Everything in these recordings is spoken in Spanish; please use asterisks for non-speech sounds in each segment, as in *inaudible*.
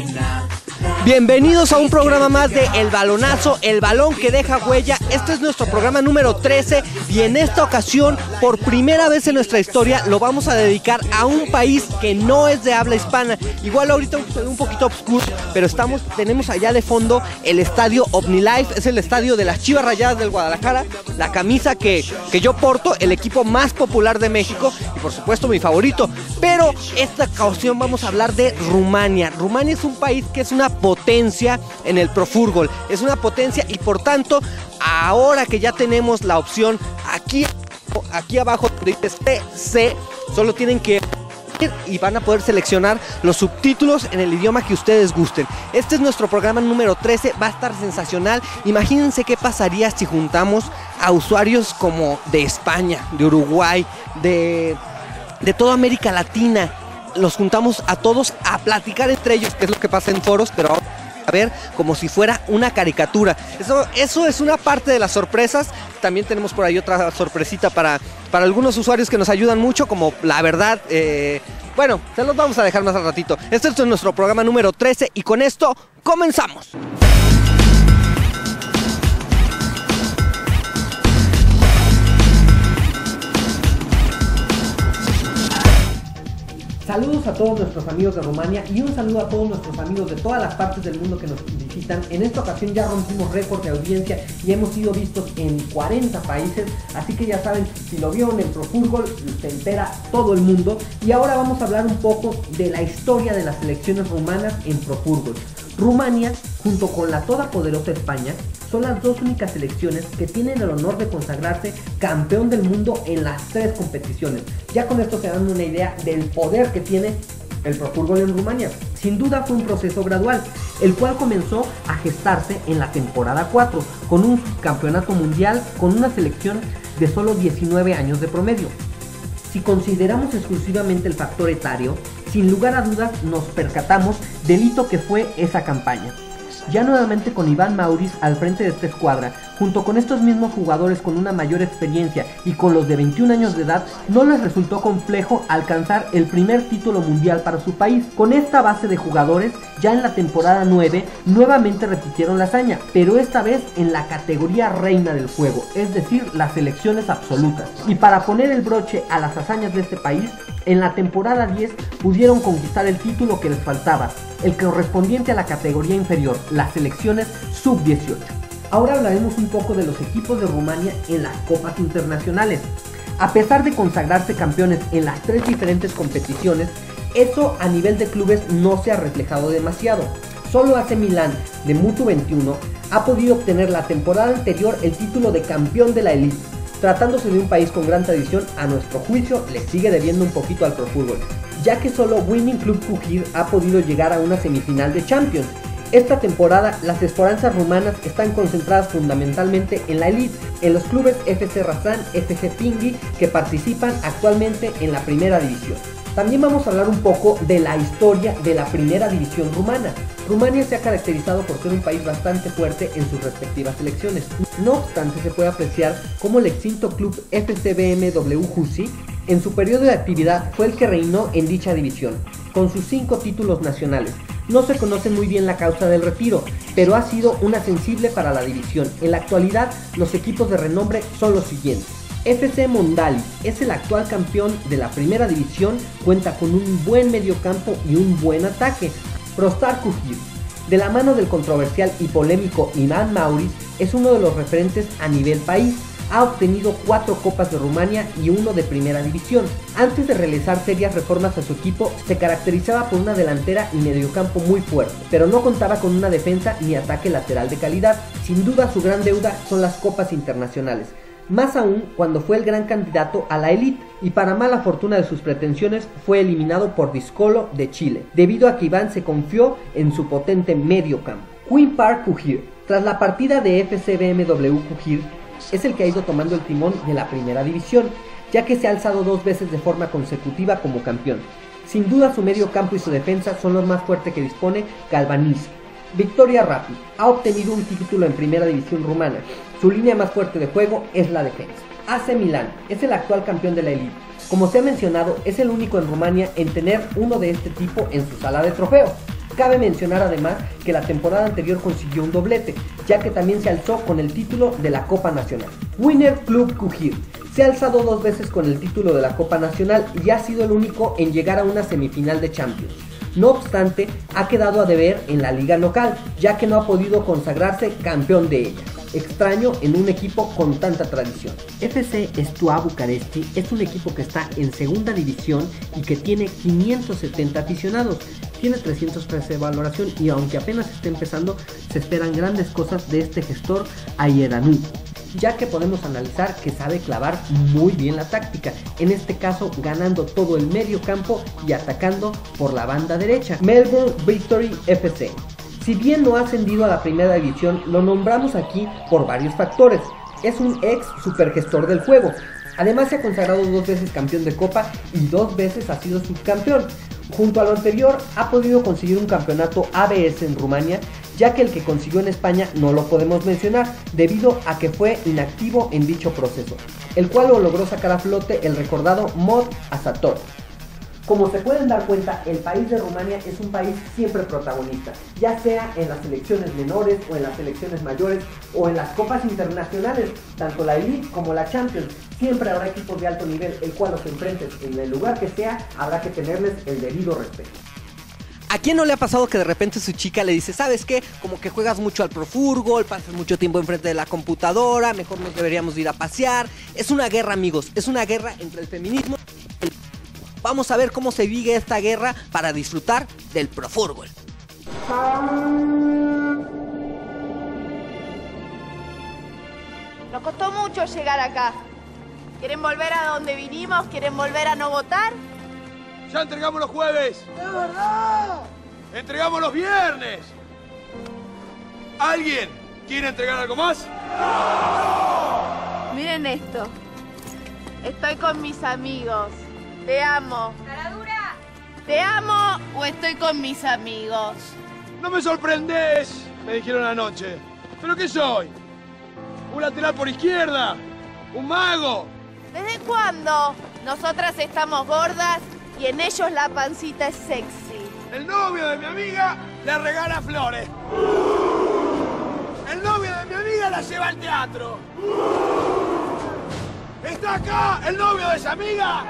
looking at Bienvenidos a un programa más de El Balonazo, el balón que deja huella. Este es nuestro programa número 13 y en esta ocasión, por primera vez en nuestra historia, lo vamos a dedicar a un país que no es de habla hispana. Igual ahorita un poquito oscuro, pero estamos, tenemos allá de fondo el estadio OmniLife, es el estadio de las Chivas Rayadas del Guadalajara, la camisa que, que yo porto, el equipo más popular de México y por supuesto mi favorito. Pero esta ocasión vamos a hablar de Rumania. Rumania es un país que es una potencia en el profútbol. Es una potencia y por tanto, ahora que ya tenemos la opción aquí, aquí abajo donde dice C, solo tienen que y van a poder seleccionar los subtítulos en el idioma que ustedes gusten. Este es nuestro programa número 13, va a estar sensacional. Imagínense qué pasaría si juntamos a usuarios como de España, de Uruguay, de, de toda América Latina. Los juntamos a todos a platicar entre ellos, que es lo que pasa en foros, pero a ver como si fuera una caricatura. Eso, eso es una parte de las sorpresas. También tenemos por ahí otra sorpresita para, para algunos usuarios que nos ayudan mucho, como la verdad. Eh, bueno, se los vamos a dejar más al ratito. Este es nuestro programa número 13 y con esto comenzamos. Saludos a todos nuestros amigos de Rumania y un saludo a todos nuestros amigos de todas las partes del mundo que nos visitan. En esta ocasión ya rompimos récord de audiencia y hemos sido vistos en 40 países, así que ya saben, si lo vieron en ProFútbol, se entera todo el mundo. Y ahora vamos a hablar un poco de la historia de las selecciones rumanas en ProFútbol. Rumania, junto con la todopoderosa España, son las dos únicas selecciones que tienen el honor de consagrarse campeón del mundo en las tres competiciones. Ya con esto se dan una idea del poder que tiene el Pro Fútbol en Rumania. Sin duda fue un proceso gradual, el cual comenzó a gestarse en la temporada 4, con un campeonato mundial con una selección de solo 19 años de promedio. Si consideramos exclusivamente el factor etario, sin lugar a dudas nos percatamos del hito que fue esa campaña. Ya nuevamente con Iván Mauriz al frente de esta escuadra, junto con estos mismos jugadores con una mayor experiencia y con los de 21 años de edad, no les resultó complejo alcanzar el primer título mundial para su país. Con esta base de jugadores, ya en la temporada 9, nuevamente repitieron la hazaña, pero esta vez en la categoría reina del juego, es decir, las selecciones absolutas. Y para poner el broche a las hazañas de este país, en la temporada 10 pudieron conquistar el título que les faltaba, el correspondiente a la categoría inferior, las selecciones sub-18. Ahora hablaremos un poco de los equipos de Rumania en las copas internacionales. A pesar de consagrarse campeones en las tres diferentes competiciones, eso a nivel de clubes no se ha reflejado demasiado. Solo AC Milán de Mutu 21 ha podido obtener la temporada anterior el título de campeón de la Elite. Tratándose de un país con gran tradición, a nuestro juicio le sigue debiendo un poquito al Pro Fútbol, ya que solo Winning Club Kujir ha podido llegar a una semifinal de Champions esta temporada las esperanzas rumanas están concentradas fundamentalmente en la elite, en los clubes FC Razan, FC Pingui que participan actualmente en la primera división. También vamos a hablar un poco de la historia de la primera división rumana. Rumania se ha caracterizado por ser un país bastante fuerte en sus respectivas selecciones. No obstante, se puede apreciar cómo el extinto club FC BMW Husi en su periodo de actividad fue el que reinó en dicha división, con sus cinco títulos nacionales, no se conoce muy bien la causa del retiro, pero ha sido una sensible para la división. En la actualidad, los equipos de renombre son los siguientes. FC Mondali es el actual campeón de la primera división, cuenta con un buen mediocampo y un buen ataque. Prostar Kujir, de la mano del controversial y polémico Iván Mauriz, es uno de los referentes a nivel país ha obtenido cuatro copas de Rumania y uno de primera división. Antes de realizar serias reformas a su equipo, se caracterizaba por una delantera y mediocampo muy fuerte, pero no contaba con una defensa ni ataque lateral de calidad. Sin duda su gran deuda son las copas internacionales más aún cuando fue el gran candidato a la élite y para mala fortuna de sus pretensiones fue eliminado por Discolo de Chile, debido a que Iván se confió en su potente medio campo. Queen Park Kujir. Tras la partida de FC BMW Kujir, es el que ha ido tomando el timón de la primera división, ya que se ha alzado dos veces de forma consecutiva como campeón. Sin duda su medio campo y su defensa son los más fuertes que dispone Galvaniz. Victoria Rapid ha obtenido un título en primera división rumana. Su línea más fuerte de juego es la defensa. AC Milan es el actual campeón de la elite. Como se ha mencionado, es el único en Rumania en tener uno de este tipo en su sala de trofeos. Cabe mencionar además que la temporada anterior consiguió un doblete, ya que también se alzó con el título de la Copa Nacional. Winner Club Cujir se ha alzado dos veces con el título de la Copa Nacional y ha sido el único en llegar a una semifinal de Champions. No obstante, ha quedado a deber en la liga local, ya que no ha podido consagrarse campeón de ella. Extraño en un equipo con tanta tradición. FC Estua Bucaresti es un equipo que está en segunda división y que tiene 570 aficionados. Tiene 313 de valoración y aunque apenas está empezando, se esperan grandes cosas de este gestor Ayedanú ya que podemos analizar que sabe clavar muy bien la táctica, en este caso ganando todo el medio campo y atacando por la banda derecha. Melbourne Victory FC. Si bien no ha ascendido a la primera división, lo nombramos aquí por varios factores. Es un ex supergestor del juego. Además se ha consagrado dos veces campeón de copa y dos veces ha sido subcampeón. Junto a lo anterior, ha podido conseguir un campeonato ABS en Rumania, ya que el que consiguió en España no lo podemos mencionar, debido a que fue inactivo en dicho proceso, el cual lo logró sacar a flote el recordado Mod Asator. Como se pueden dar cuenta, el país de Rumania es un país siempre protagonista, ya sea en las selecciones menores o en las selecciones mayores o en las copas internacionales, tanto la Elite como la Champions. Siempre habrá equipos de alto nivel, el cual los enfrentes en el lugar que sea, habrá que tenerles el debido respeto. ¿A quién no le ha pasado que de repente su chica le dice, ¿sabes qué? Como que juegas mucho al profurgol, pasas mucho tiempo enfrente de la computadora, mejor nos deberíamos ir a pasear. Es una guerra, amigos, es una guerra entre el feminismo y el Vamos a ver cómo se vive esta guerra para disfrutar del Profútbol. Nos costó mucho llegar acá. ¿Quieren volver a donde vinimos? ¿Quieren volver a no votar? Ya entregamos los jueves. ¡Es verdad! Entregamos los viernes. ¿Alguien quiere entregar algo más? Miren esto. Estoy con mis amigos. Te amo. ¡Caradura! ¿Te amo o estoy con mis amigos? No me sorprendes, me dijeron anoche. ¿Pero qué soy? ¿Un lateral por izquierda? ¿Un mago? ¿Desde cuándo? Nosotras estamos gordas y en ellos la pancita es sexy. El novio de mi amiga le regala flores. El novio de mi amiga la lleva al teatro. ¿Está acá el novio de esa amiga?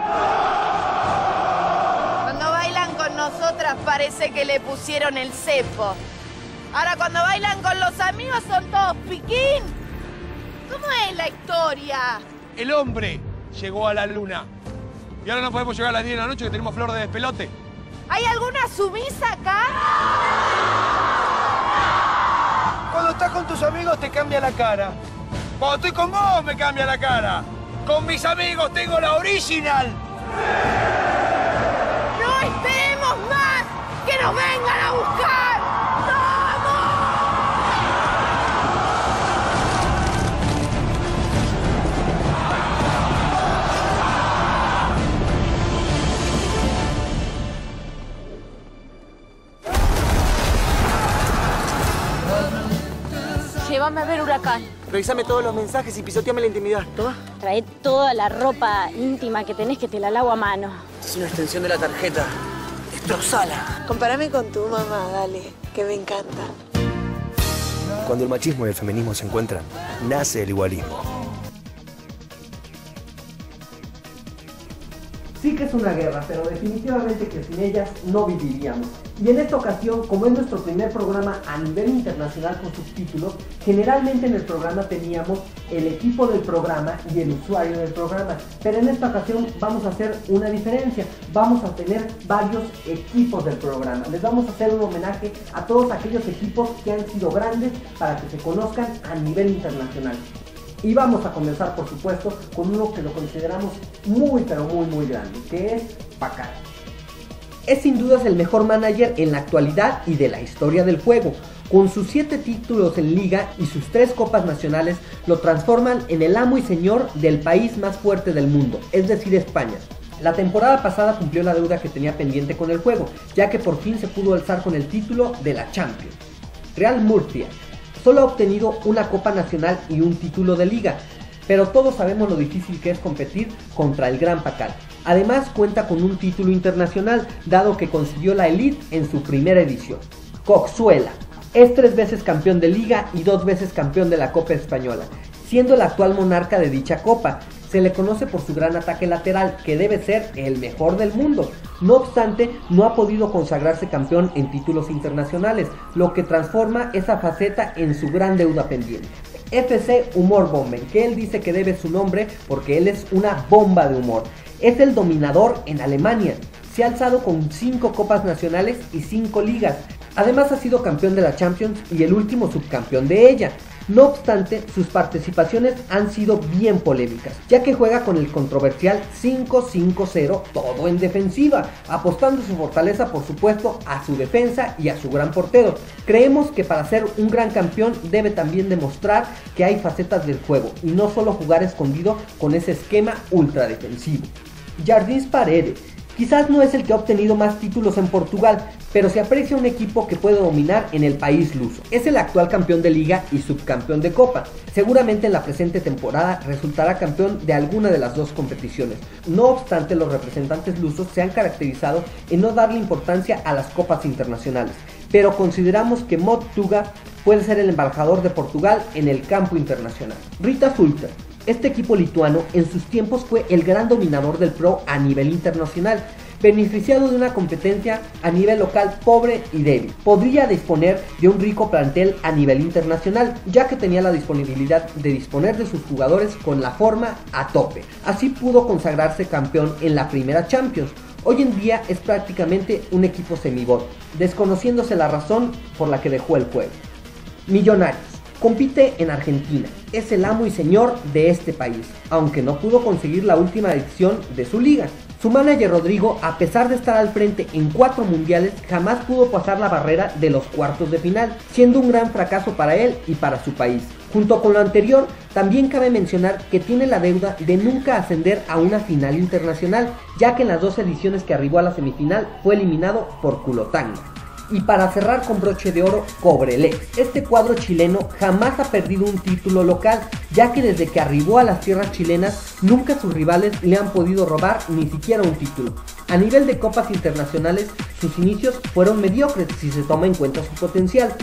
Cuando bailan con nosotras parece que le pusieron el cepo. Ahora cuando bailan con los amigos son todos piquín. ¿Cómo es la historia? El hombre llegó a la luna. Y ahora no podemos llegar a las 10 de la noche que tenemos flor de despelote. ¿Hay alguna sumisa acá? Cuando estás con tus amigos te cambia la cara. Cuando estoy con vos me cambia la cara. Con mis amigos tengo la original. ¡No esperemos más! ¡Que nos vengan a buscar! Revisame todos los mensajes y pisoteame la intimidad. ¿Toma? Trae toda la ropa íntima que tenés que te la lavo a mano. Es una extensión de la tarjeta. Destrozala. Compárame con tu mamá, dale, que me encanta. Cuando el machismo y el feminismo se encuentran, nace el igualismo. Una guerra, pero definitivamente que sin ellas no viviríamos. Y en esta ocasión, como es nuestro primer programa a nivel internacional con subtítulos, generalmente en el programa teníamos el equipo del programa y el usuario del programa. Pero en esta ocasión vamos a hacer una diferencia. Vamos a tener varios equipos del programa. Les vamos a hacer un homenaje a todos aquellos equipos que han sido grandes para que se conozcan a nivel internacional. Y vamos a comenzar, por supuesto, con uno que lo consideramos muy, pero muy, muy grande, que es Pacar. Es sin dudas el mejor manager en la actualidad y de la historia del juego. Con sus 7 títulos en liga y sus 3 copas nacionales, lo transforman en el amo y señor del país más fuerte del mundo, es decir, España. La temporada pasada cumplió la deuda que tenía pendiente con el juego, ya que por fin se pudo alzar con el título de la Champions. Real Murcia, Solo ha obtenido una Copa Nacional y un título de liga, pero todos sabemos lo difícil que es competir contra el Gran Pacal. Además cuenta con un título internacional, dado que consiguió la Elite en su primera edición. Coxuela. Es tres veces campeón de liga y dos veces campeón de la Copa Española, siendo el actual monarca de dicha copa. Se le conoce por su gran ataque lateral, que debe ser el mejor del mundo. No obstante, no ha podido consagrarse campeón en títulos internacionales, lo que transforma esa faceta en su gran deuda pendiente. FC Humor Bomben, que él dice que debe su nombre porque él es una bomba de humor. Es el dominador en Alemania. Se ha alzado con 5 copas nacionales y 5 ligas. Además ha sido campeón de la Champions y el último subcampeón de ella. No obstante, sus participaciones han sido bien polémicas, ya que juega con el controversial 5-5-0 todo en defensiva, apostando su fortaleza por supuesto a su defensa y a su gran portero. Creemos que para ser un gran campeón debe también demostrar que hay facetas del juego y no solo jugar escondido con ese esquema ultra defensivo. Jardins Paredes Quizás no es el que ha obtenido más títulos en Portugal, pero se aprecia un equipo que puede dominar en el país luso. Es el actual campeón de liga y subcampeón de copa. Seguramente en la presente temporada resultará campeón de alguna de las dos competiciones. No obstante, los representantes lusos se han caracterizado en no darle importancia a las copas internacionales, pero consideramos que Mod Tuga puede ser el embajador de Portugal en el campo internacional. Rita Sulter este equipo lituano en sus tiempos fue el gran dominador del Pro a nivel internacional, beneficiado de una competencia a nivel local pobre y débil. Podría disponer de un rico plantel a nivel internacional, ya que tenía la disponibilidad de disponer de sus jugadores con la forma a tope. Así pudo consagrarse campeón en la primera Champions. Hoy en día es prácticamente un equipo semibot, desconociéndose la razón por la que dejó el juego. Millonarios. Compite en Argentina, es el amo y señor de este país, aunque no pudo conseguir la última edición de su liga. Su manager Rodrigo, a pesar de estar al frente en cuatro mundiales, jamás pudo pasar la barrera de los cuartos de final, siendo un gran fracaso para él y para su país. Junto con lo anterior, también cabe mencionar que tiene la deuda de nunca ascender a una final internacional, ya que en las dos ediciones que arribó a la semifinal fue eliminado por Culotanga. Y para cerrar con broche de oro, Cobrelex. Este cuadro chileno jamás ha perdido un título local, ya que desde que arribó a las tierras chilenas, nunca sus rivales le han podido robar ni siquiera un título. A nivel de copas internacionales, sus inicios fueron mediocres si se toma en cuenta su potencial.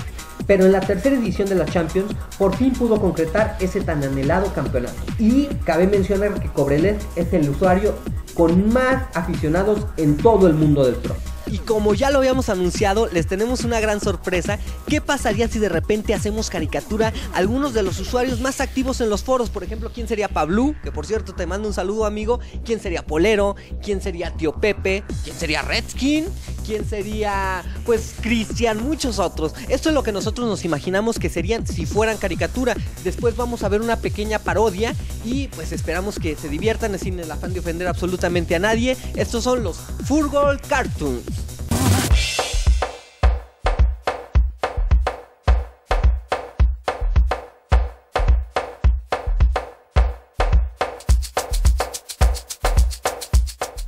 Pero en la tercera edición de la Champions, por fin pudo concretar ese tan anhelado campeonato. Y cabe mencionar que Cobrelex es el usuario con más aficionados en todo el mundo del pro. Y como ya lo habíamos anunciado, les tenemos una gran sorpresa. ¿Qué pasaría si de repente hacemos caricatura a algunos de los usuarios más activos en los foros? Por ejemplo, ¿quién sería Pablo? Que por cierto te mando un saludo amigo. ¿Quién sería Polero? ¿Quién sería Tío Pepe? ¿Quién sería Redskin? ¿Quién sería pues Cristian? Muchos otros. Esto es lo que nosotros nos imaginamos que serían si fueran caricatura. Después vamos a ver una pequeña parodia y pues esperamos que se diviertan sin el afán de ofender absolutamente a nadie. Estos son los Furgol Cartoons.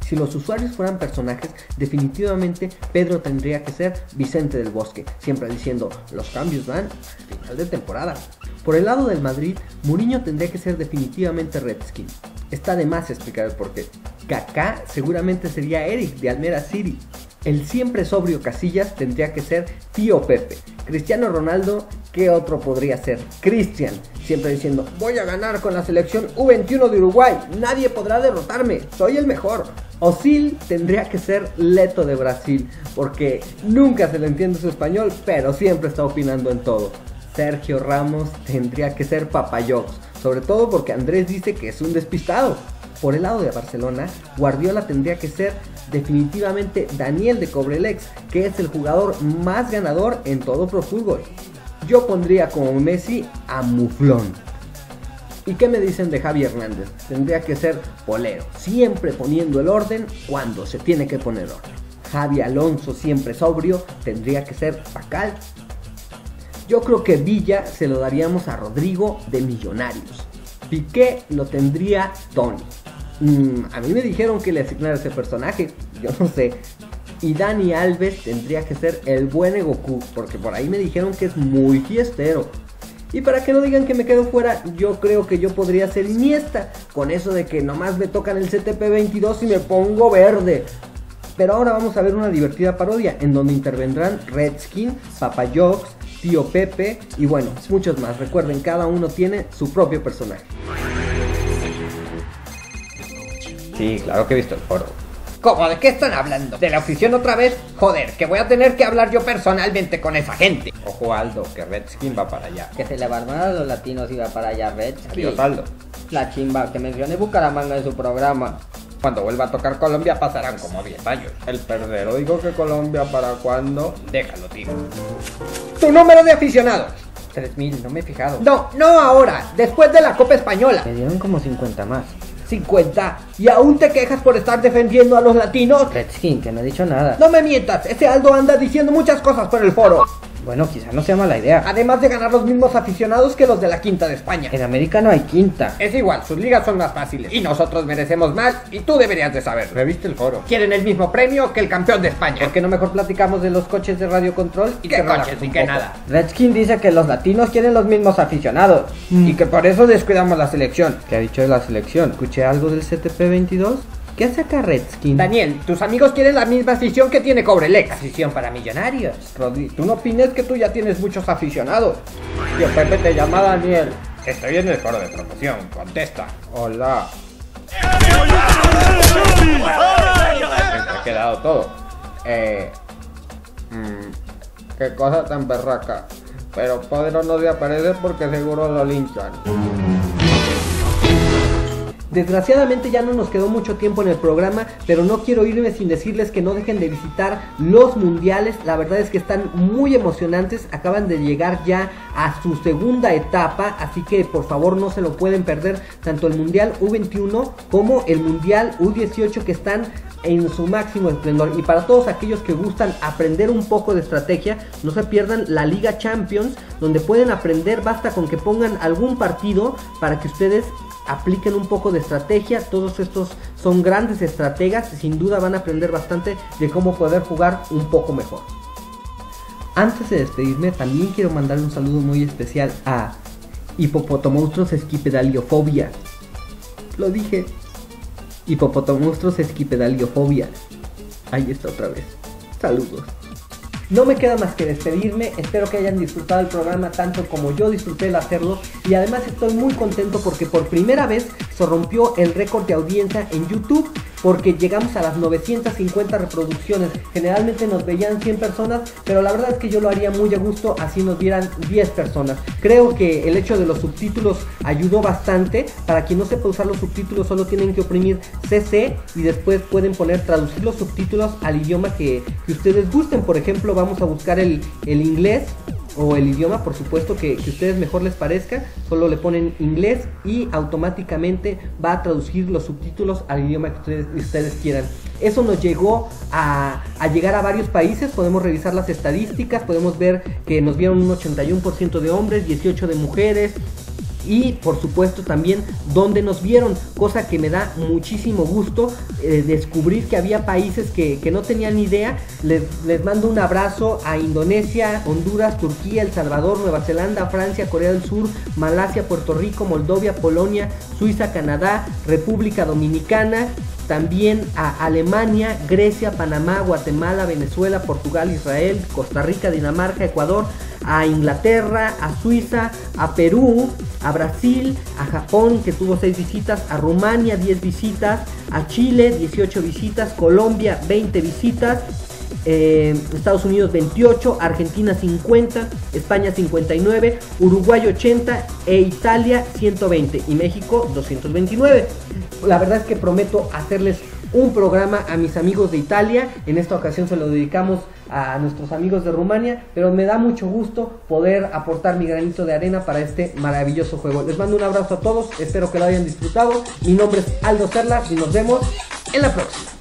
Si los usuarios fueran personajes, definitivamente Pedro tendría que ser Vicente del Bosque, siempre diciendo los cambios van al final de temporada. Por el lado del Madrid, Mourinho tendría que ser definitivamente Redskin. Está de más explicar el porqué. Kaká seguramente sería Eric de Almera City. El siempre sobrio Casillas tendría que ser Tío Pepe. Cristiano Ronaldo, ¿qué otro podría ser? Cristian, siempre diciendo, voy a ganar con la selección U21 de Uruguay, nadie podrá derrotarme, soy el mejor. Osil tendría que ser Leto de Brasil, porque nunca se le entiende su español, pero siempre está opinando en todo. Sergio Ramos tendría que ser Papayox, sobre todo porque Andrés dice que es un despistado. Por el lado de Barcelona, Guardiola tendría que ser definitivamente Daniel de Cobrelex, que es el jugador más ganador en todo Pro Fútbol. Yo pondría como Messi a Muflón. ¿Y qué me dicen de Javi Hernández? Tendría que ser polero, siempre poniendo el orden cuando se tiene que poner orden. Javi Alonso, siempre sobrio, tendría que ser Pacal. Yo creo que Villa se lo daríamos a Rodrigo de Millonarios. Piqué lo tendría Tony. Mm, a mí me dijeron que le asignara ese personaje, *laughs* yo no sé. Y Dani Alves tendría que ser el buen Goku, porque por ahí me dijeron que es muy fiestero. Y para que no digan que me quedo fuera, yo creo que yo podría ser Iniesta, con eso de que nomás me tocan el CTP 22 y me pongo verde. Pero ahora vamos a ver una divertida parodia en donde intervendrán Redskin, Papa Jokes, Tío Pepe y bueno, muchos más. Recuerden, cada uno tiene su propio personaje. Sí, claro que he visto el foro. ¿Cómo? ¿De qué están hablando? ¿De la afición otra vez? Joder, que voy a tener que hablar yo personalmente con esa gente. Ojo Aldo, que Redskin va para allá. Que se le van a los latinos y va para allá Redskin. Adiós Aldo. La chimba que mencione Bucaramanga en su programa. Cuando vuelva a tocar Colombia pasarán como 10 años. El perdero dijo que Colombia para cuándo. Déjalo, tío. Tu número de aficionados. 3000, no me he fijado. No, no ahora, después de la Copa Española. Me dieron como 50 más. 50. ¿Y aún te quejas por estar defendiendo a los latinos? Redskin, que no he dicho nada. No me mientas, ese Aldo anda diciendo muchas cosas por el foro. Bueno, quizá no sea mala idea. Además de ganar los mismos aficionados que los de la quinta de España. En América no hay quinta. Es igual, sus ligas son más fáciles. Y nosotros merecemos más y tú deberías de saber. Reviste el foro. Quieren el mismo premio que el campeón de España. ¿Por qué no mejor platicamos de los coches de radio control y ¿Qué coches y que nada? Redskin dice que los latinos quieren los mismos aficionados y que por eso descuidamos la selección. ¿Qué ha dicho de la selección? ¿Escuché algo del CTP22? ¿Qué hace acá Redskin? Daniel, tus amigos quieren la misma afición que tiene Cobrelex. Afición para millonarios. Rodri, tú no opines que tú ya tienes muchos aficionados. Yo Pepe te llama Daniel. Estoy en el foro de promoción, contesta. Hola. Me ha quedado todo. Eh. mmm, qué cosa tan berraca. Pero Pedro no se aparece porque seguro lo linchan. Desgraciadamente ya no nos quedó mucho tiempo en el programa, pero no quiero irme sin decirles que no dejen de visitar los mundiales. La verdad es que están muy emocionantes, acaban de llegar ya a su segunda etapa, así que por favor no se lo pueden perder tanto el mundial U21 como el mundial U18 que están en su máximo esplendor. Y para todos aquellos que gustan aprender un poco de estrategia, no se pierdan la Liga Champions, donde pueden aprender, basta con que pongan algún partido para que ustedes apliquen un poco de estrategia. Todos estos son grandes estrategas, sin duda van a aprender bastante de cómo poder jugar un poco mejor. Antes de despedirme, también quiero mandarle un saludo muy especial a Hipopotomonstruos Esquipedaliofobia. Lo dije. Hipopotomonstruos Esquipedaliofobia. Ahí está otra vez. Saludos. No me queda más que despedirme, espero que hayan disfrutado el programa tanto como yo disfruté el hacerlo. Y además estoy muy contento porque por primera vez se rompió el récord de audiencia en YouTube porque llegamos a las 950 reproducciones. Generalmente nos veían 100 personas, pero la verdad es que yo lo haría muy a gusto así nos vieran 10 personas. Creo que el hecho de los subtítulos ayudó bastante. Para quien no sepa usar los subtítulos, solo tienen que oprimir CC y después pueden poner traducir los subtítulos al idioma que, que ustedes gusten. Por ejemplo, vamos a buscar el, el inglés o el idioma, por supuesto, que, que ustedes mejor les parezca, solo le ponen inglés y automáticamente va a traducir los subtítulos al idioma que ustedes, ustedes quieran. Eso nos llegó a, a, llegar a varios países, podemos revisar las estadísticas, podemos ver que nos vieron un 81% de hombres, 18 de mujeres, y por supuesto también donde nos vieron, cosa que me da muchísimo gusto eh, descubrir que había países que, que no tenían ni idea. Les, les, mando un abrazo a Indonesia, Honduras, Turquía, El Salvador, Nueva Zelanda, Francia, Corea del Sur, Malasia, Puerto Rico, Moldovia, Polonia, Suiza, Canadá, República Dominicana, también a Alemania, Grecia, Panamá, Guatemala, Venezuela, Portugal, Israel, Costa Rica, Dinamarca, Ecuador, a Inglaterra, a Suiza, a Perú, a Brasil, a Japón que tuvo 6 visitas, a Rumania 10 visitas, a Chile 18 visitas, Colombia 20 visitas, eh, Estados Unidos 28, Argentina 50, España 59, Uruguay 80 e Italia 120 y México 229. La verdad es que prometo hacerles un programa a mis amigos de Italia. En esta ocasión se lo dedicamos a nuestros amigos de Rumania, pero me da mucho gusto poder aportar mi granito de arena para este maravilloso juego. Les mando un abrazo a todos, espero que lo hayan disfrutado. Mi nombre es Aldo Serlas y nos vemos en la próxima.